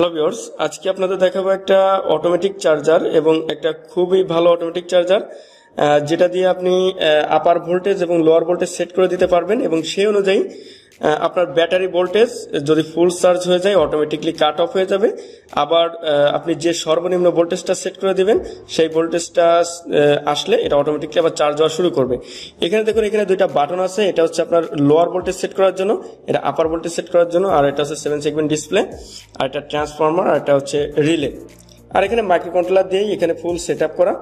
Hello viewers আজকে আপনাদের দেখাবো একটা অটোমেটিক চার্জার এবং একটা খুবই ভালো অটোমেটিক চার্জার যেটা দিয়ে আপনি আপার ভোল্টেজ এবং লোয়ার ভোল্টেজ সেট করে দিতে পারবেন এবং সেই অনুযায়ী আপনার ব্যাটারি ভোল্টেজ যদি ফুল চার্জ হয়ে যায় অটোমেটিকলি কাট অফ হয়ে যাবে। আবার আপনি যে সর্বনিম্ন ভোল্টেজটা সেট করে দিবেন, সেই ভোল্টেজটা আসলে এটা অটোমেটিকলি আবার চার্জ হওয়া শুরু করবে। এখানে দেখুন, এখানে দুইটা বাটন আছে। এটা হচ্ছে আপনার লোয়ার ভোল্টেজ সেট করার জন্য, এটা আপার ভোল্টেজ সেট করার জন্য, আর এটা হচ্ছে সেভেন সেগমেন্ট ডিসপ্লে আর এটা ট্রান্সফর্মার আর এটা হচ্ছে রিলে আর এখানে মাইক্রো কন্ট্রোলার দিয়েই এখানে ফুল সেট আপ করা।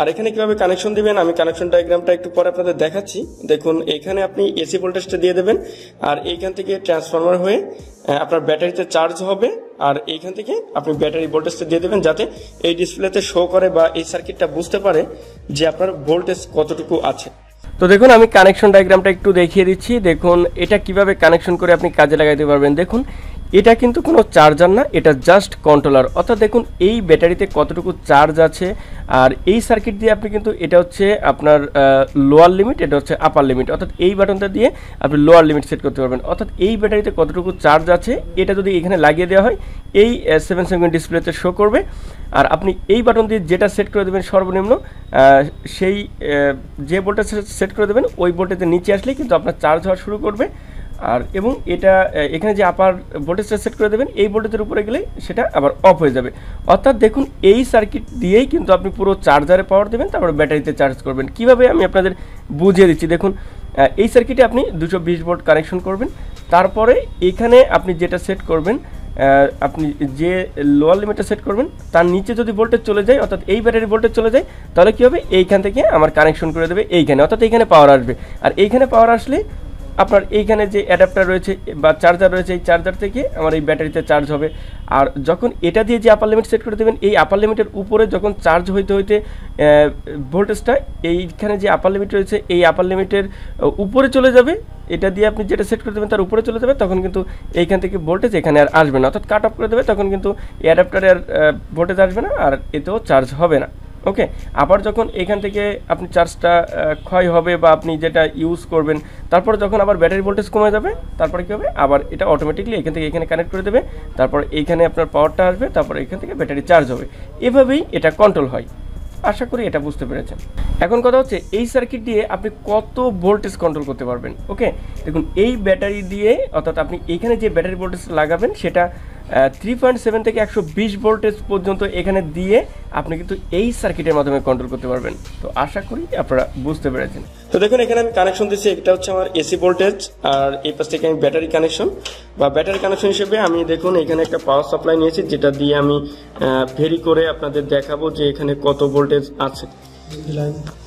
আর এখানে কীভাবে কানেকশন দিবেন? আমি কানেকশন ডায়াগ্রামটা একটু পরে আপনাদের দেখাচ্ছি। দেখুন, এখানে আপনি এসি ভোল্টেজটা দিয়ে দেবেন। আর এইখান থেকে ট্রান্সফরমার হয়ে আপনার ব্যাটারিতে চার্জ হবে। আর এইখান থেকে আপনি ব্যাটারি ভোল্টেজটা দিয়ে দেবেন যাতে এই ডিসপ্লেতে শো করে বা এই সার্কিটটা বুঝতে পারে যে আপনার ভোল্টেজ কতটুকু আছে। তো দেখুন, আমি কানেকশন ডায়াগ্রামটা একটু দেখিয়ে দিচ্ছি। দেখুন, এটা কীভাবে কানেকশন করে আপনি কাজে লাগাইতে পারবেন। দেখুন এটা কিন্তু কোনো চার্জার না, এটা জাস্ট কন্ট্রোলার অর্থাৎ দেখুন, এই ব্যাটারিতে কতটুকু চার্জ আছে, আর এই সার্কিট দিয়ে আপনি কিন্তু এটা হচ্ছে আপনার লোয়ার লিমিট এটা হচ্ছে আপার লিমিট অর্থাৎ এই বাটনটা দিয়ে আপনি লোয়ার লিমিট সেট করতে পারবেন। অর্থাৎ এই ব্যাটারিতে কতটুকু চার্জ আছে, এটা যদি এখানে লাগিয়ে দেওয়া হয়, এই সেভেন সেভেন ডিসপ্লেতে শো করবে। আর আপনি এই বাটন দিয়ে যেটা সেট করে দেবেন সর্বনিম্ন সেই যে ভোল্টেজ সেট করে দেবেন, ওই ভোল্টেজের নিচে আসলেই কিন্তু আপনার চার্জ হওয়া শুরু করবে। আর এবং এটা এখানে যে আপার ভোল্টেজটা সেট করে দেবেন, এই ভোল্টেজের উপরে গেলে সেটা আবার অফ হয়ে যাবে। অর্থাৎ দেখুন, এই সার্কিট দিয়েই কিন্তু আপনি পুরো চার্জারে পাওয়ার দেবেন, তারপর ব্যাটারিতে চার্জ করবেন। কীভাবে আমি আপনাদের বুঝিয়ে দিচ্ছি? দেখুন এই সার্কিটে আপনি দুশো বিশ ভোল্ট কানেকশন করবেন, তারপরে এখানে আপনি যেটা সেট করবেন আপনি যে লোয়ার লিমিটটা সেট করবেন, তার নিচে যদি ভোল্টেজ চলে যায়, অর্থাৎ এই ব্যাটারি ভোল্টেজ চলে যায়, তাহলে কী হবে? এইখান থেকে আমার কানেকশন করে দেবে এইখানে, অর্থাৎ এইখানে পাওয়ার আসবে। আর এইখানে পাওয়ার আসলে আপনার এইখানে যে অ্যাডাপ্টার রয়েছে বা চার্জার রয়েছে, এই চার্জার থেকে আমার এই ব্যাটারিতে চার্জ হবে। আর যখন এটা দিয়ে যে আপার লিমিট সেট করে দেবেন, এই আপার লিমিটের উপরে যখন চার্জ হইতে হইতে ভোল্টেজটা এইখানে যে আপার লিমিট রয়েছে, এই আপার লিমিটের উপরে চলে যাবে। এটা দিয়ে আপনি যেটা সেট করে দেবেন তার উপরে চলে যাবে, তখন কিন্তু এইখান থেকে ভোল্টেজ এখানে আর আসবে না। অর্থাৎ কাট অফ করে দেবে, তখন কিন্তু অ্যাডাপ্টারে আর ভোল্টেজ আসবে না আর এতেও চার্জ হবে না। ওকে আবার যখন এখান থেকে আপনি চার্জটা ক্ষয় হবে বা আপনি যেটা ইউজ করবেন, তারপর যখন আবার ব্যাটারি ভোল্টেজ কমে যাবে, তারপরে কী হবে? আবার এটা অটোমেটিকলি এখান থেকে এখানে কানেক্ট করে দেবে, তারপর এইখানে আপনার পাওয়ারটা আসবে, তারপর এখান থেকে ব্যাটারি চার্জ হবে। এভাবেই এটা কন্ট্রোল হয়। আশা করি এটা বুঝতে পেরেছেন। এখন কথা হচ্ছে, এই সার্কিট দিয়ে আপনি কত ভোল্টেজ কন্ট্রোল করতে পারবেন? ওকে দেখুন, এই ব্যাটারি দিয়ে, অর্থাৎ আপনি এখানে যে ব্যাটারি ভোল্টেজ লাগাবেন, সেটা থ্রি পয়েন্ট সেভেন থেকে একশো বিশ ভোল্টেজ পর্যন্ত এখানে দিয়ে আপনি কিন্তু এই সার্কিটের মাধ্যমে কন্ট্রোল করতে পারবেন। তো আশা করি আপনারা বুঝতে পেরেছেন। তো দেখুন, এখানে আমি কানেকশন দিচ্ছি এটা হচ্ছে আমার এসি ভোল্টেজ আর এই পাশ থেকে আমি ব্যাটারি কানেকশন বা ব্যাটারি কানেকশন হিসেবে আমি দেখুন, এখানে একটা পাওয়ার সাপ্লাই নিয়েছি, যেটা দিয়ে আমি ভেরি করে আপনাদের দেখাবো যে এখানে কত ভোল্টেজ আছে।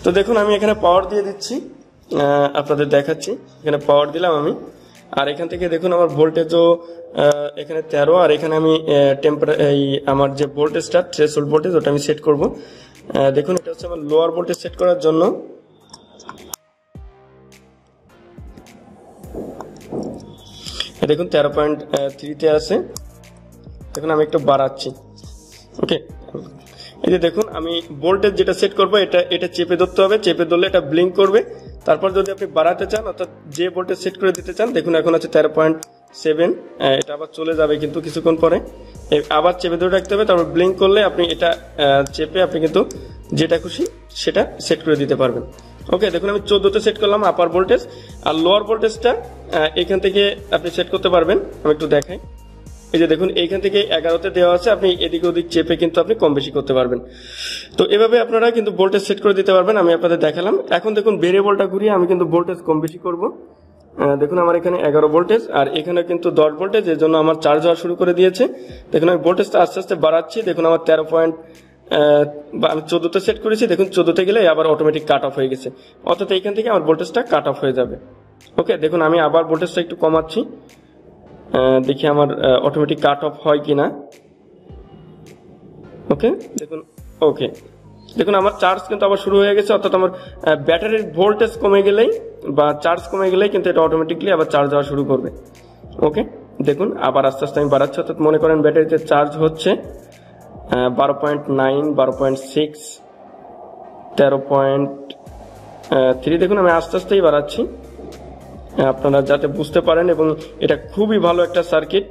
তো দেখুন, আমি এখানে পাওয়ার দিয়ে দিচ্ছি আপনাদের দেখাচ্ছি। এখানে পাওয়ার দিলাম আমি। আর এখান থেকে দেখুন আমার ভোল্টেজও এখানে তেরো, আর এখানে আমি টেম্পার এই আমার যে ভোল্টেজটা থ্রেশোল্ড ভোল্টেজ ওটা আমি সেট করব। দেখুন এটা হচ্ছে আমার লোয়ার ভোল্টেজ সেট করার জন্য। দেখুন তেরো পয়েন্ট থ্রিতে আছে। দেখুন আমি একটু বাড়াচ্ছি। ওকে এই যে দেখুন, আমি ভোল্টেজ যেটা সেট করব, এটা এটা চেপে ধরতে হবে, চেপে ধরলে এটা ব্লিঙ্ক করবে। তারপর যদি আপনি বাড়াতে চান, অর্থাৎ যে ভোল্টেজ সেট করে দিতে চান, দেখুন এখন আছে তেরো পয়েন্ট সেভেন এটা আবার চলে যাবে কিন্তু কিছুক্ষণ পরে। আবার চেপে ধরে রাখতে হবে, তারপর ব্লিঙ্ক করলে আপনি এটা চেপে আপনি কিন্তু যেটা খুশি সেটা সেট করে দিতে পারবেন। ওকে দেখুন আমি চোদ্দতে সেট করলাম আপার ভোল্টেজ আর লোয়ার ভোল্টেজটা এখান থেকে আপনি সেট করতে পারবেন। আমি একটু দেখাই। এই যে দেখুন, এইখান থেকে এগারোতে দেওয়া আছে, আপনি এদিক ওদিক চেপে কিন্তু আপনি কম বেশি করতে পারবেন। তো এভাবে আপনারা কিন্তু ভোল্টেজ সেট করে দিতে পারবেন, আমি আপনাদের দেখালাম। এখন দেখুন ভেরিয়েবলটা ঘুরিয়ে আমি কিন্তু ভোল্টেজ কম বেশি করব। দেখুন, আমার এখানে এগারো ভোল্টেজ আর এখানে কিন্তু দশ ভোল্টেজ এর জন্য আমার চার্জ হওয়া শুরু করে দিয়েছে। দেখুন, আমি ভোল্টেজটা আস্তে আস্তে বাড়াচ্ছি, দেখুন, আমার তেরো পয়েন্ট আমি চোদ্দোতে সেট করেছি, দেখুন, চোদ্দতে গেলে আবার অটোমেটিক কাট অফ হয়ে গেছে। অর্থাৎ এইখান থেকে আমার ভোল্টেজটা কাট অফ হয়ে যাবে। ওকে দেখুন, আমি আবার ভোল্টেজটা একটু কমাচ্ছি। দেখি আমার অটোমেটিক কাট অফ হয় কি না ওকে দেখুন ওকে দেখুন, আমার চার্জ কিন্তু আবার শুরু হয়ে গেছে, অর্থাৎ আমার ব্যাটারির ভোল্টেজ কমে গেলেই বা চার্জ কমে গেলেই কিন্তু এটা অটোমেটিকলি আবার চার্জ হওয়া শুরু করবে। ওকে দেখুন, আবার আস্তে আস্তে আমি বাড়াচ্ছি, অর্থাৎ মনে করেন ব্যাটারিতে চার্জ হচ্ছে বারো পয়েন্ট নাইন বারো পয়েন্ট সিক্স তেরো পয়েন্ট থ্রি দেখুন, আমি আস্তে আস্তেই বাড়াচ্ছি। আপনারা যাতে বুঝতে পারেন এবং এটা খুবই ভালো একটা সার্কিট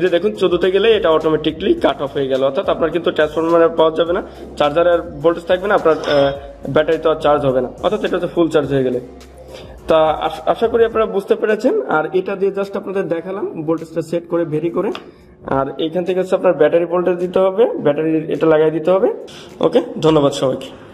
যে দেখুন চোদ্দতে গেলে এটা অটোমেটিকলি কাট অফ হয়ে গেল। অর্থাৎ আপনার কিন্তু ট্রান্সফরমারে পাওয়া যাবে না। চার্জারের ভোল্টেজ থাকবে না, আপনার ব্যাটারি তো আর চার্জ হবে না। অর্থাৎ এটা হচ্ছে ফুল চার্জ হয়ে গেলে। তা আশ- আশা করি আপনারা বুঝতে পেরেছেন। আর এটা দিয়ে জাস্ট আপনাদের দেখালাম ভোল্টেজটা সেট করে ভেরি করে। আর এইখান থেকে হচ্ছে আপনার ব্যাটারি ভোল্টেজ দিতে হবে। ব্যাটারি এটা লাগাই দিতে হবে। ওকে ধন্যবাদ সবাইকে।